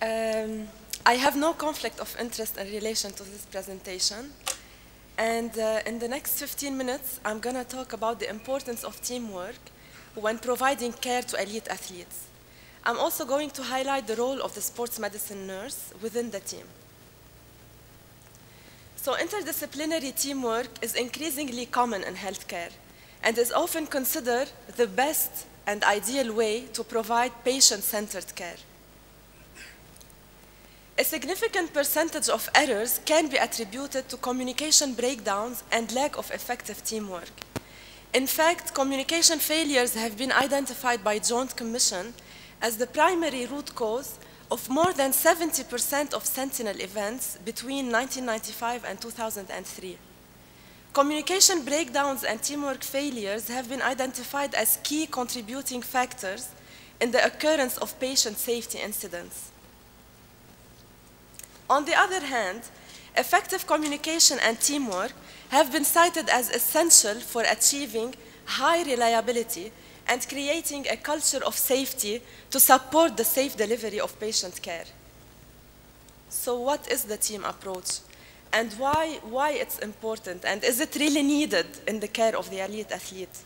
Um, I have no conflict of interest in relation to this presentation. And uh, in the next 15 minutes, I'm going to talk about the importance of teamwork when providing care to elite athletes. I'm also going to highlight the role of the sports medicine nurse within the team. So interdisciplinary teamwork is increasingly common in healthcare and is often considered the best and ideal way to provide patient-centered care. A significant percentage of errors can be attributed to communication breakdowns and lack of effective teamwork. In fact, communication failures have been identified by Joint Commission as the primary root cause of more than 70% of Sentinel events between 1995 and 2003. Communication breakdowns and teamwork failures have been identified as key contributing factors in the occurrence of patient safety incidents. On the other hand, effective communication and teamwork have been cited as essential for achieving high reliability and creating a culture of safety to support the safe delivery of patient care. So what is the team approach? And why, why it's important? And is it really needed in the care of the elite athlete?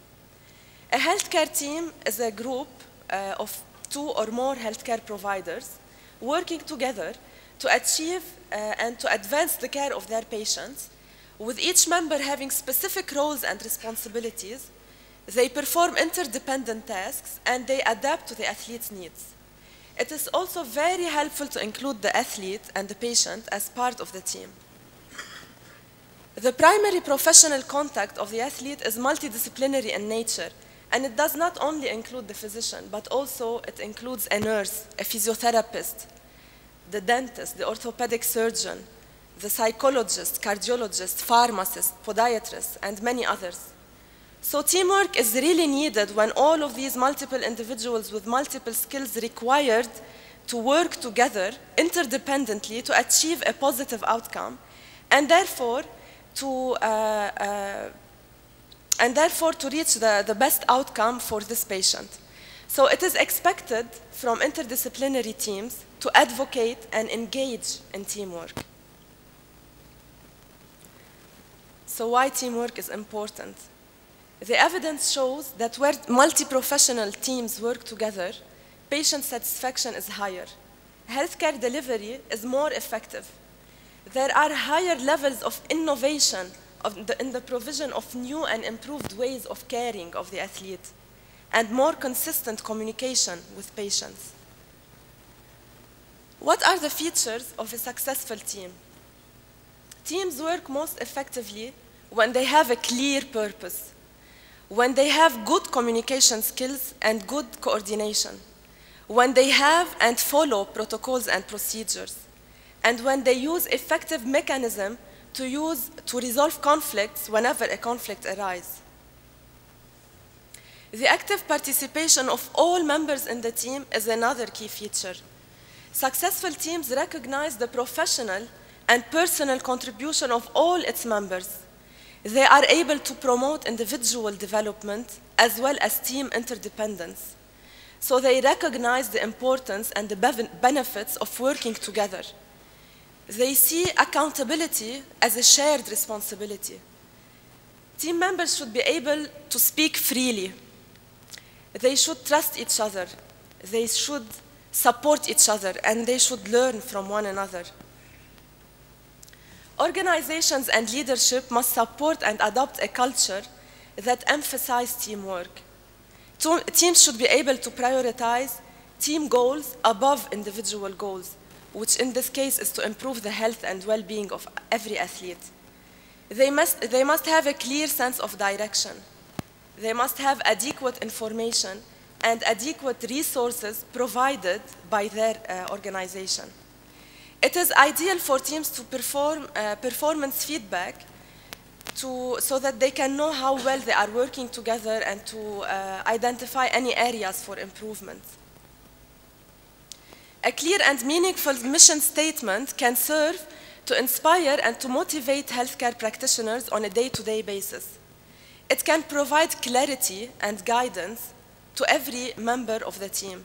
A healthcare team is a group uh, of two or more healthcare providers working together to achieve uh, and to advance the care of their patients, with each member having specific roles and responsibilities, they perform interdependent tasks and they adapt to the athlete's needs. It is also very helpful to include the athlete and the patient as part of the team. The primary professional contact of the athlete is multidisciplinary in nature, and it does not only include the physician, but also it includes a nurse, a physiotherapist, the dentist, the orthopedic surgeon, the psychologist, cardiologist, pharmacist, podiatrist, and many others. So teamwork is really needed when all of these multiple individuals with multiple skills required to work together interdependently to achieve a positive outcome, and therefore to uh, uh, and therefore to reach the, the best outcome for this patient. So it is expected from interdisciplinary teams to advocate and engage in teamwork. So why teamwork is important? The evidence shows that where multi-professional teams work together, patient satisfaction is higher. Healthcare delivery is more effective. There are higher levels of innovation of the, in the provision of new and improved ways of caring of the athlete and more consistent communication with patients. What are the features of a successful team? Teams work most effectively when they have a clear purpose, when they have good communication skills and good coordination, when they have and follow protocols and procedures, and when they use effective mechanism to, use, to resolve conflicts whenever a conflict arises. The active participation of all members in the team is another key feature. Successful teams recognize the professional and personal contribution of all its members. They are able to promote individual development as well as team interdependence. So they recognize the importance and the benefits of working together. They see accountability as a shared responsibility. Team members should be able to speak freely. They should trust each other. They should support each other and they should learn from one another. Organizations and leadership must support and adopt a culture that emphasizes teamwork. Teams should be able to prioritize team goals above individual goals, which in this case is to improve the health and well-being of every athlete. They must, they must have a clear sense of direction. They must have adequate information and adequate resources provided by their uh, organization. It is ideal for teams to perform uh, performance feedback to, so that they can know how well they are working together and to uh, identify any areas for improvement. A clear and meaningful mission statement can serve to inspire and to motivate healthcare practitioners on a day-to-day -day basis. It can provide clarity and guidance to every member of the team.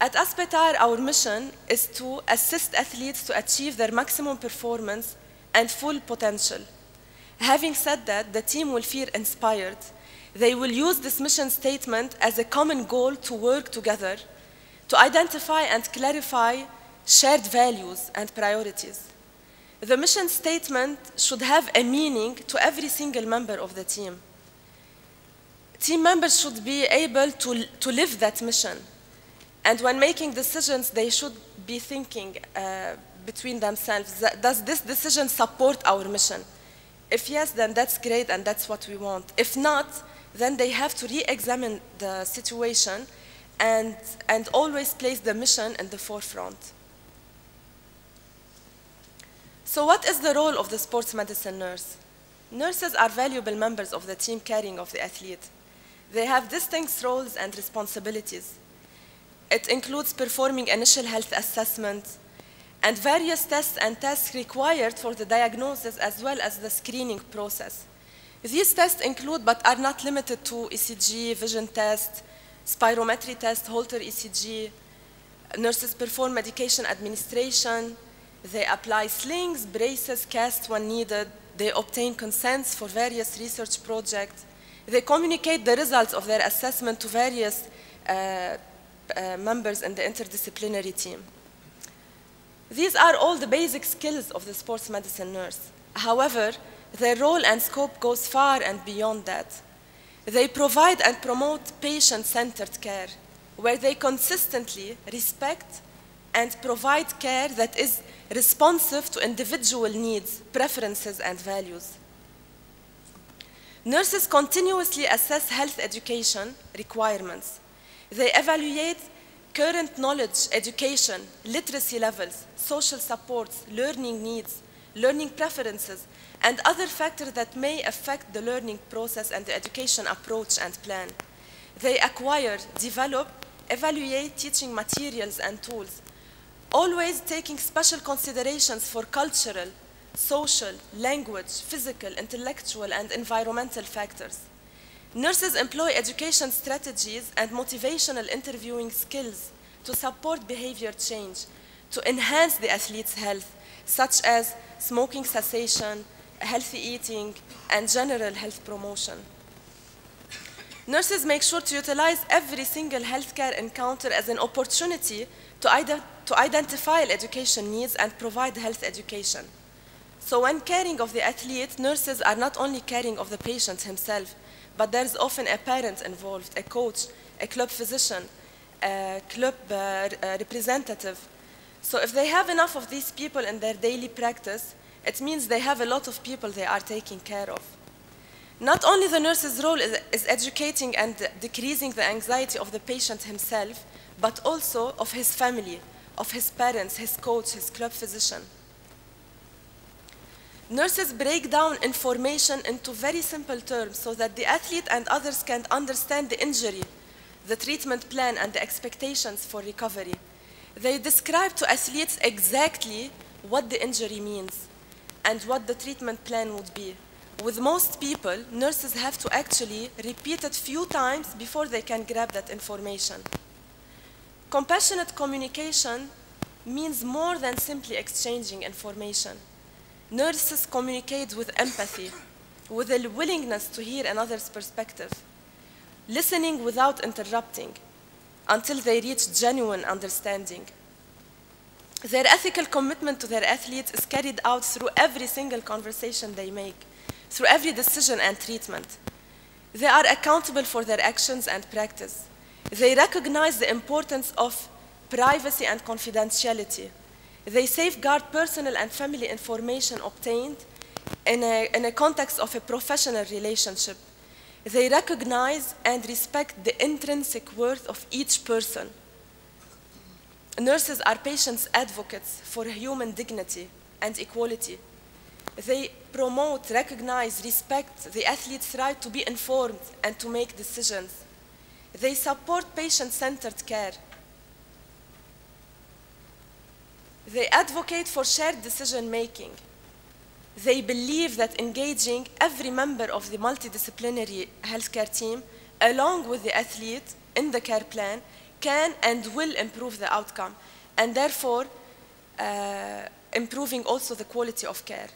At Aspetar, our mission is to assist athletes to achieve their maximum performance and full potential. Having said that, the team will feel inspired. They will use this mission statement as a common goal to work together to identify and clarify shared values and priorities. The mission statement should have a meaning to every single member of the team. Team members should be able to, to live that mission. And when making decisions, they should be thinking uh, between themselves, does this decision support our mission? If yes, then that's great and that's what we want. If not, then they have to re-examine the situation and, and always place the mission in the forefront. So what is the role of the sports medicine nurse? Nurses are valuable members of the team caring of the athlete. They have distinct roles and responsibilities. It includes performing initial health assessment and various tests and tasks required for the diagnosis as well as the screening process. These tests include but are not limited to ECG, vision test, spirometry test, Holter ECG. Nurses perform medication administration. They apply slings, braces, casts when needed. They obtain consents for various research projects. They communicate the results of their assessment to various uh, uh, members in the interdisciplinary team. These are all the basic skills of the sports medicine nurse. However, their role and scope goes far and beyond that. They provide and promote patient-centered care, where they consistently respect and provide care that is responsive to individual needs, preferences, and values. Nurses continuously assess health education requirements. They evaluate current knowledge, education, literacy levels, social supports, learning needs, learning preferences, and other factors that may affect the learning process and the education approach and plan. They acquire, develop, evaluate teaching materials and tools, always taking special considerations for cultural, social, language, physical, intellectual, and environmental factors. Nurses employ education strategies and motivational interviewing skills to support behavior change, to enhance the athlete's health, such as smoking cessation, healthy eating, and general health promotion. Nurses make sure to utilize every single healthcare encounter as an opportunity to, to identify education needs and provide health education. So when caring of the athlete, nurses are not only caring of the patient himself, but there's often a parent involved, a coach, a club physician, a club uh, representative. So if they have enough of these people in their daily practice, it means they have a lot of people they are taking care of. Not only the nurse's role is, is educating and decreasing the anxiety of the patient himself, but also of his family, of his parents, his coach, his club physician. Nurses break down information into very simple terms so that the athlete and others can understand the injury, the treatment plan, and the expectations for recovery. They describe to athletes exactly what the injury means and what the treatment plan would be. With most people, nurses have to actually repeat it few times before they can grab that information. Compassionate communication means more than simply exchanging information. Nurses communicate with empathy, with a willingness to hear another's perspective, listening without interrupting until they reach genuine understanding. Their ethical commitment to their athletes is carried out through every single conversation they make, through every decision and treatment. They are accountable for their actions and practice. They recognize the importance of privacy and confidentiality. They safeguard personal and family information obtained in a, in a context of a professional relationship. They recognize and respect the intrinsic worth of each person Nurses are patients' advocates for human dignity and equality. They promote, recognize, respect the athlete's right to be informed and to make decisions. They support patient-centered care. They advocate for shared decision-making. They believe that engaging every member of the multidisciplinary healthcare team along with the athlete in the care plan can and will improve the outcome, and therefore uh, improving also the quality of care.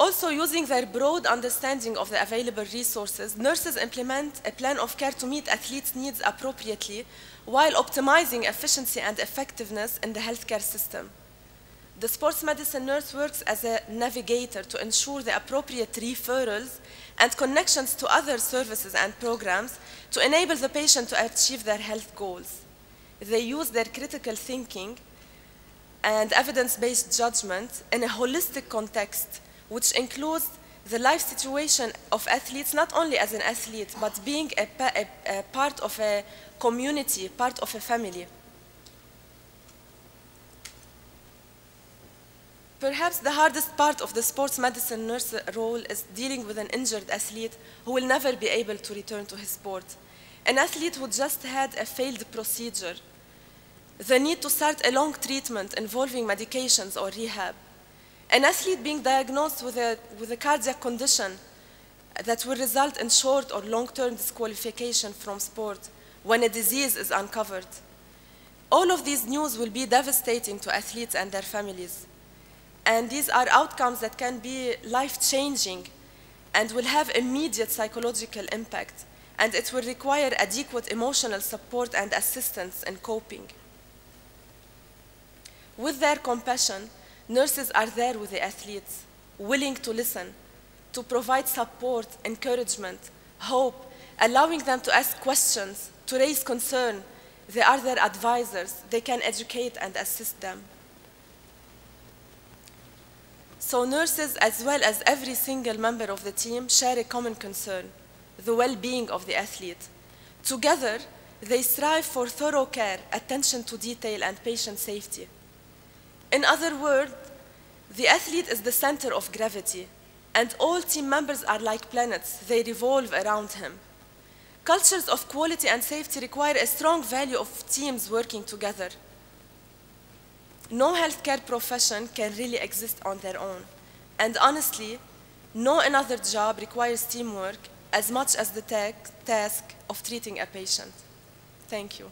Also, using their broad understanding of the available resources, nurses implement a plan of care to meet athletes' needs appropriately while optimizing efficiency and effectiveness in the healthcare system. The sports medicine nurse works as a navigator to ensure the appropriate referrals and connections to other services and programs to enable the patient to achieve their health goals. They use their critical thinking and evidence-based judgment in a holistic context, which includes the life situation of athletes, not only as an athlete, but being a, a, a part of a community, part of a family. Perhaps the hardest part of the sports medicine nurse role is dealing with an injured athlete who will never be able to return to his sport. An athlete who just had a failed procedure, the need to start a long treatment involving medications or rehab, an athlete being diagnosed with a, with a cardiac condition that will result in short or long-term disqualification from sport when a disease is uncovered. All of these news will be devastating to athletes and their families. And these are outcomes that can be life-changing and will have immediate psychological impact. And it will require adequate emotional support and assistance in coping. With their compassion, nurses are there with the athletes, willing to listen, to provide support, encouragement, hope, allowing them to ask questions, to raise concern. They are their advisors. They can educate and assist them. So nurses, as well as every single member of the team, share a common concern, the well-being of the athlete. Together, they strive for thorough care, attention to detail, and patient safety. In other words, the athlete is the center of gravity, and all team members are like planets. They revolve around him. Cultures of quality and safety require a strong value of teams working together no healthcare profession can really exist on their own. And honestly, no another job requires teamwork as much as the task of treating a patient. Thank you.